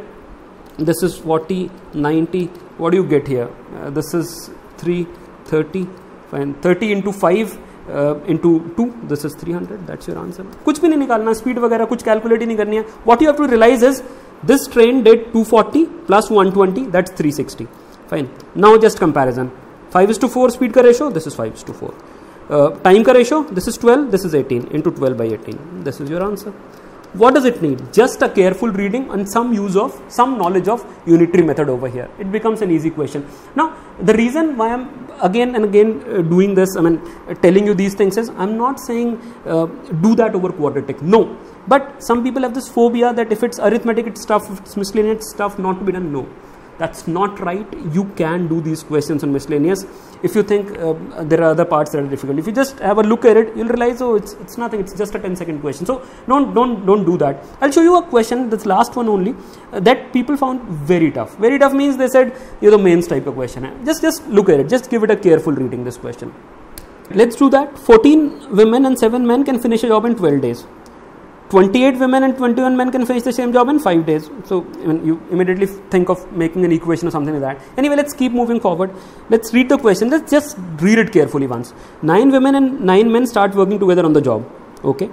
This is 40 90 what do you get here? Uh, this is 3 30 fine. 30 into 5 into two this is three hundred that's your answer कुछ भी नहीं निकालना. Speed वगैरह कुछ calculate ही नहीं करनी है. What you have to realize is this train date two forty plus one twenty that's three sixty fine now just comparison five is to four speed का ratio this is five is to four time का ratio this is twelve this is eighteen into twelve by eighteen this is your answer what does it need just a careful reading and some use of some knowledge of unitary method over here it becomes an easy question ना the reason why I'm again and again uh, doing this i mean uh, telling you these things is i'm not saying uh, do that over quadratic no but some people have this phobia that if it's arithmetic it's tough, if it's miscellaneous stuff not to be done. No, that's not right. You can do these questions on miscellaneous. If you think uh, there are other parts that are difficult, if you just have a look at it, you'll realize oh it's it's nothing. It's just a 10 second question. So don't don't don't do that. I'll show you a question. This last one only uh, that people found very tough. Very tough means they said you're the mains type of question. Just just look at it. Just give it a careful reading. This question. Let's do that. 14 women and 7 men can finish a job in 12 days 28 women and 21 men can finish the same job in 5 days. So I mean, you immediately think of making an equation or something like that. Anyway, let's keep moving forward. Let's read the question. Let's just read it carefully once. 9 women and 9 men start working together on the job. Okay.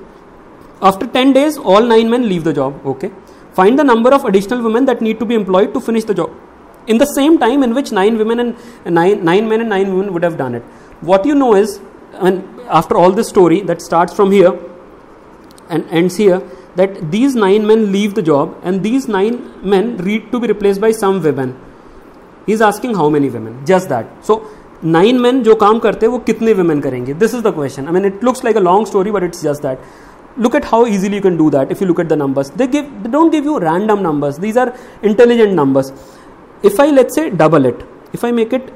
After 10 days, all 9 men leave the job. Okay. Find the number of additional women that need to be employed to finish the job in the same time in which 9 women and 9, nine men and 9 women would have done it. What you know is, I mean, after all this story that starts from here and ends here that these nine men leave the job and these nine men need to be replaced by some women he is asking how many women just that so nine men जो काम करते हैं वो कितने women करेंगे this is the question I mean it looks like a long story but it's just that look at how easily you can do that if you look at the numbers they give they don't give you random numbers these are intelligent numbers if I let's say double it if I make it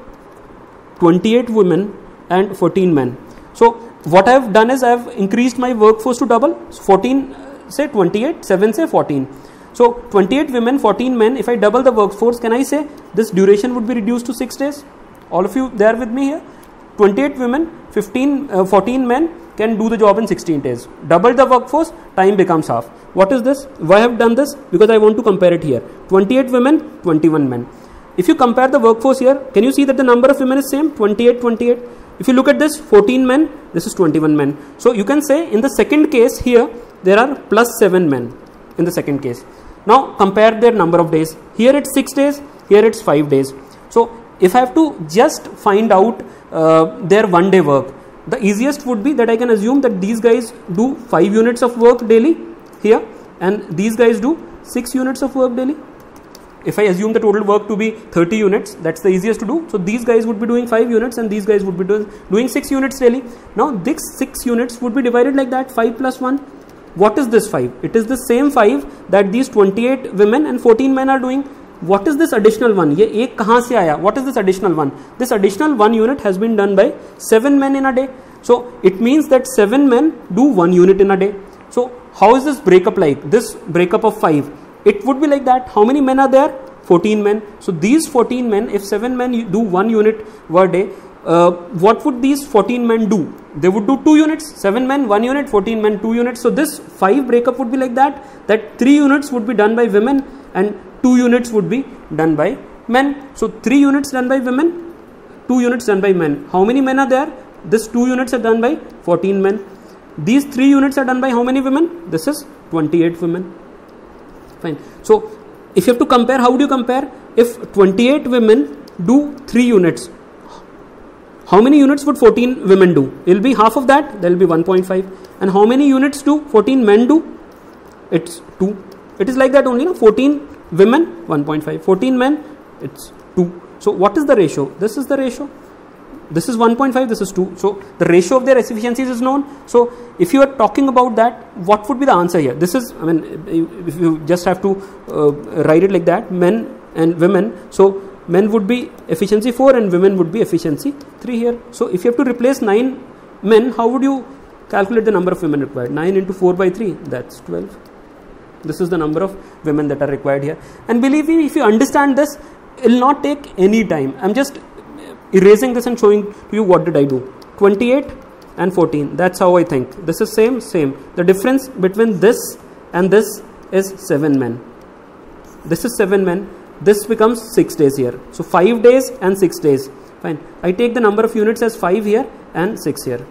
28 women and 14 men so what I have done is I have increased my workforce to double. 14 say 28 7 say 14 so 28 women 14 men if I double the workforce can I say this duration would be reduced to 6 days? All of you there with me here? 28 women 15 uh, 14 men can do the job in 16 days. Double the workforce time becomes half. What is this? Why I have done this? Because I want to compare it here. 28 women 21 men. If you compare the workforce here can you see that the number of women is same? 28 28 if you look at this 14 men, this is 21 men. So you can say in the second case here, there are plus 7 men in the second case. Now compare their number of days. Here it's 6 days, here it's 5 days. So if I have to just find out uh, their one day work, the easiest would be that I can assume that these guys do 5 units of work daily here and these guys do 6 units of work daily if I assume the total work to be 30 units, that's the easiest to do. So these guys would be doing 5 units and these guys would be doing, doing 6 units daily. Now this 6 units would be divided like that 5 plus 1. What is this 5? It is the same 5 that these 28 women and 14 men are doing. What is this additional one? ये एक कहाँ से आया? What is this additional one? This additional one unit has been done by 7 men in a day. So it means that 7 men do 1 unit in a day. So how is this breakup like? This breakup of 5 it would be like that. How many men are there? 14 men. So these 14 men if 7 men do one unit per day uh, what would these 14 men do? They would do two units 7 men one unit 14 men two units. So this 5 breakup would be like that that 3 units would be done by women and 2 units would be done by men. So 3 units done by women 2 units done by men. How many men are there? This 2 units are done by 14 men. These 3 units are done by how many women? This is 28 women fine. So if you have to compare how do you compare? If 28 women do 3 units how many units would 14 women do? It will be half of that there will be 1.5 and how many units do 14 men do? It's 2 it is like that only no? 14 women 1.5 14 men it's 2 so what is the ratio? This is the ratio this is 1.5 this is 2 so the ratio of their efficiencies is known. So if you are talking about that what would be the answer here? This is i mean if you just have to uh, write it like that men and women. So men would be efficiency 4 and women would be efficiency 3 here. So if you have to replace 9 men how would you calculate the number of women required? 9 into 4 by 3 that's 12 this is the number of women that are required here. And believe me if you understand this it will not take any time. I'm just erasing this and showing to you what did I do. 28 and 14 that's how I think. This is same same. The difference between this and this is 7 men. This is 7 men. This becomes 6 days here. So 5 days and 6 days. Fine. I take the number of units as 5 here and 6 here.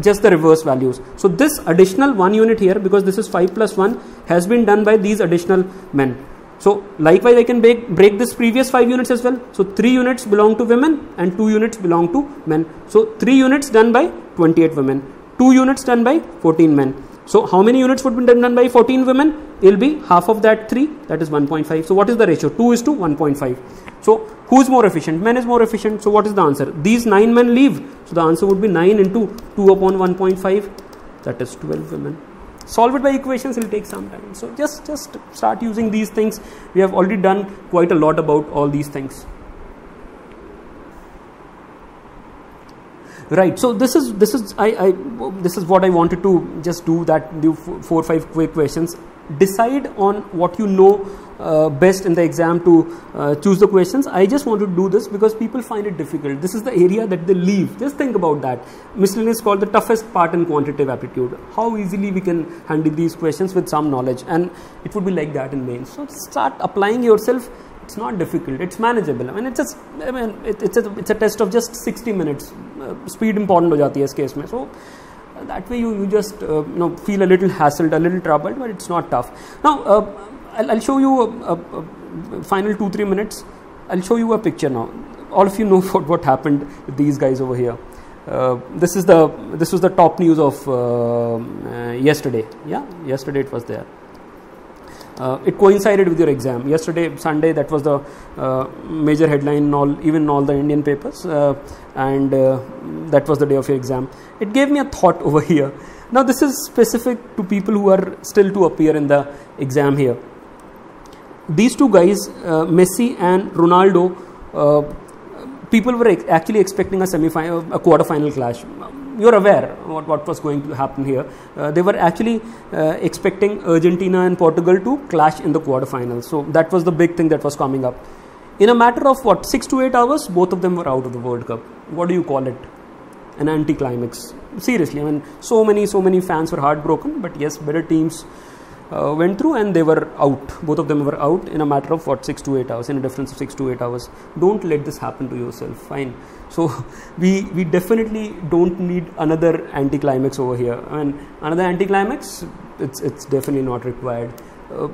Just the reverse values. So this additional 1 unit here because this is 5 plus 1 has been done by these additional men so likewise I can break, break this previous 5 units as well. So 3 units belong to women and 2 units belong to men. So 3 units done by 28 women, 2 units done by 14 men. So how many units would be done by 14 women? It will be half of that 3 that is 1.5. So what is the ratio? 2 is to 1.5. So who is more efficient? Men is more efficient. So what is the answer? These 9 men leave. So the answer would be 9 into 2 upon 1.5 that is 12 women solve it by equations will take some time. So just just start using these things. We have already done quite a lot about all these things. Right so this is this is I, I this is what i wanted to just do that do four or five quick questions. Decide on what you know uh, best in the exam to uh, choose the questions. I just want to do this because people find it difficult. This is the area that they leave. Just think about that. Miscellaneous is called the toughest part in quantitative aptitude. How easily we can handle these questions with some knowledge, and it would be like that in mains. So start applying yourself. It's not difficult. It's manageable. I mean, it's just. I mean, it, it's a it's a test of just 60 minutes. Uh, speed important हो जाती है इस case में. So that way you, you just uh, you know feel a little hassled a little troubled but it's not tough now uh, I'll, I'll, show you a, a, a final two three minutes. I'll show you a picture now. All of you know what, what happened with these guys over here. Uh, this is the this was the top news of uh, uh, yesterday. Yeah yesterday it was there. Uh, it coincided with your exam. Yesterday sunday that was the uh, major headline in all even all the indian papers uh, and uh, that was the day of your exam. It gave me a thought over here. Now this is specific to people who are still to appear in the exam here these two guys uh, messi and ronaldo uh, people were ex- actually expecting a semi-final a quarter final clash you're aware what, what was going to happen here. Uh, they were actually uh, expecting Argentina and Portugal to clash in the quarterfinals. So that was the big thing that was coming up. In a matter of what six to eight hours, both of them were out of the World Cup. What do you call it? An anticlimax. Seriously, I mean, so many, so many fans were heartbroken. But yes, better teams uh, went through and they were out. Both of them were out in a matter of what six to eight hours, in a difference of six to eight hours. Don't let this happen to yourself. Fine. So we we definitely don't need another anticlimax over here. I mean, another anticlimax. It's it's definitely not required. Uh,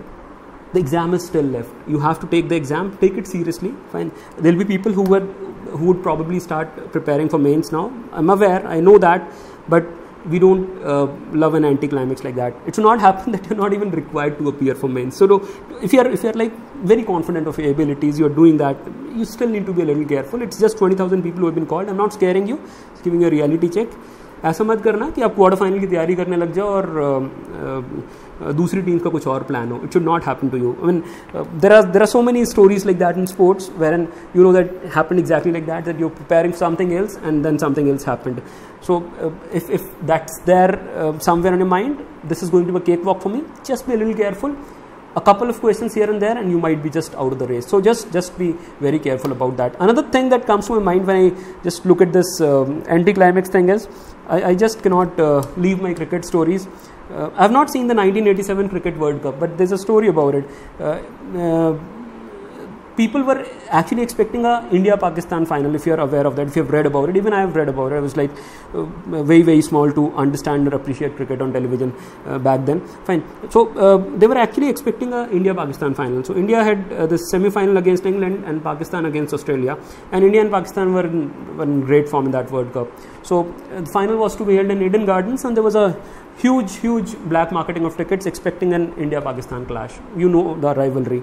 the exam is still left. You have to take the exam. Take it seriously. Fine. There'll be people who would who would probably start preparing for mains now. I'm aware. I know that, but we don't uh, love an anticlimax like that. It should not happen that you're not even required to appear for mains. So, if you're if you're like very confident of your abilities, you're doing that. You still need to be a little careful. It's just 20,000 people who have been called. I'm not scaring you. Just giving you a reality check. ऐसा मत करना कि आप quarter final की तैयारी करने लग जाओ और दूसरी टीम का कुछ और प्लान हो it should not happen to you I mean there are there are so many stories like that in sports where an you know that happen exactly like that that you preparing something else and then something else happened so uh, if, if that's there uh, somewhere in your mind this is going to be a cakewalk for me just be a little careful a couple of questions here and there and you might be just out of the race so just just be very careful about that another thing that comes to my mind when i just look at this um, anticlimax thing is I, I just cannot uh, leave my cricket stories uh, i have not seen the 1987 cricket world cup but there's a story about it uh, uh, people were actually expecting a India Pakistan final. If you are aware of that, if you have read about it, even I have read about it. I was like uh, very very small to understand or appreciate cricket on television uh, back then. Fine. So they were actually expecting a India Pakistan final. So India had uh, the semi final against England and Pakistan against Australia, and India and Pakistan were in, were in great form in that World Cup. So uh, the final was to be held in Eden Gardens, and there was a huge huge black marketing of tickets expecting an India Pakistan clash. You know the rivalry.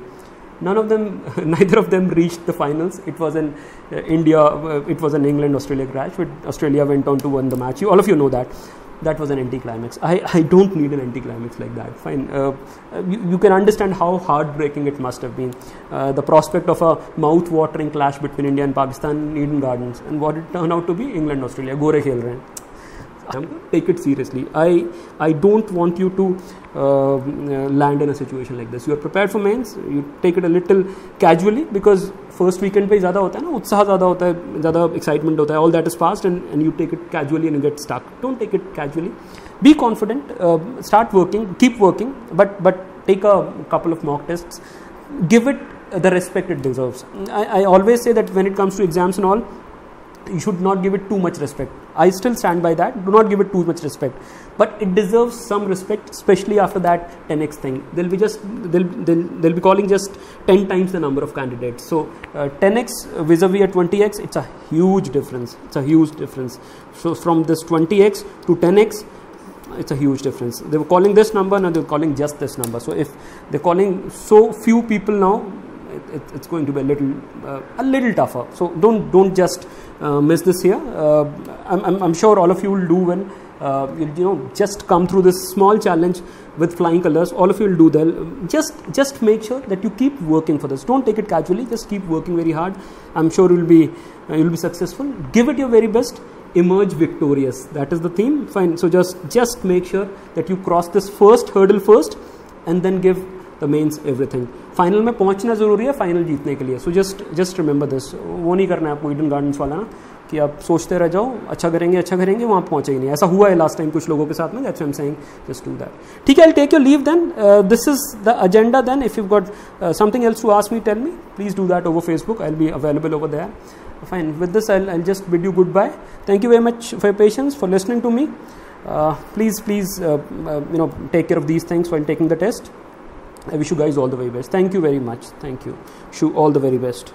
None of them neither of them reached the finals. It was an uh, india uh, it was an england australia clash, but australia went on to win the match. You, all of you know that. That was an anticlimax. I, I don't need an anticlimax like that. Fine uh, you, you, can understand how heartbreaking it must have been. Uh, the prospect of a mouth-watering clash between india and pakistan in eden gardens and what it turned out to be england australia gore khel rahe take it seriously. I I don't want you to uh, land in a situation like this. You are prepared for mains. You take it a little casually because first weekend पे ज़्यादा होता है ना उत्साह ज़्यादा होता है ज़्यादा excitement होता है all that is past and and you take it casually and you get stuck. Don't take it casually. Be confident. Uh, start working. Keep working. But but take a couple of mock tests. Give it the respect it deserves. I, I always say that when it comes to exams and all, you should not give it too much respect I still stand by that. Do not give it too much respect, but it deserves some respect, especially after that 10x thing. They'll be just they'll they'll, they'll be calling just 10 times the number of candidates. So uh, 10x vis-a-vis a 20x, it's a huge difference. It's a huge difference. So from this 20x to 10x, it's a huge difference. They were calling this number, now they're calling just this number. So if they're calling so few people now, it, it, it's going to be a little uh, a little tougher. So don't don't just uh, miss this here. Uh, I'm, I'm, I'm, sure all of you will do well. Uh, you, you, know just come through this small challenge with flying colors. All of you will do that. just just make sure that you keep working for this. Don't take it casually. Just keep working very hard. I'm sure you'll be uh, you'll be successful. Give it your very best. Emerge victorious. That is the theme. Fine. So just just make sure that you cross this first hurdle first and then give the mains everything. Final में पहुँचना ज़रूरी है final जीतने के लिए। So just just remember this वो नहीं करना है आपको ईडन गार्डन्स वाला ना कि आप सोचते रह जाओ अच्छा करेंगे अच्छा करेंगे वहाँ पहुँचेंगे नहीं। ऐसा हुआ है लास्ट टाइम कुछ लोगों के साथ में that's I'm saying just do that ठीक है I take your leave then this is the agenda then if you got something else to ask me tell me please do that over Facebook I'll be available over there fine. With this I'll, I'll just bid you goodbye. Thank you very much for your patience for listening to me. Uh, please please uh, uh, you know take care of these things while taking the test. I wish you guys all the very best. Thank you very much. Thank you. Wish you all the very best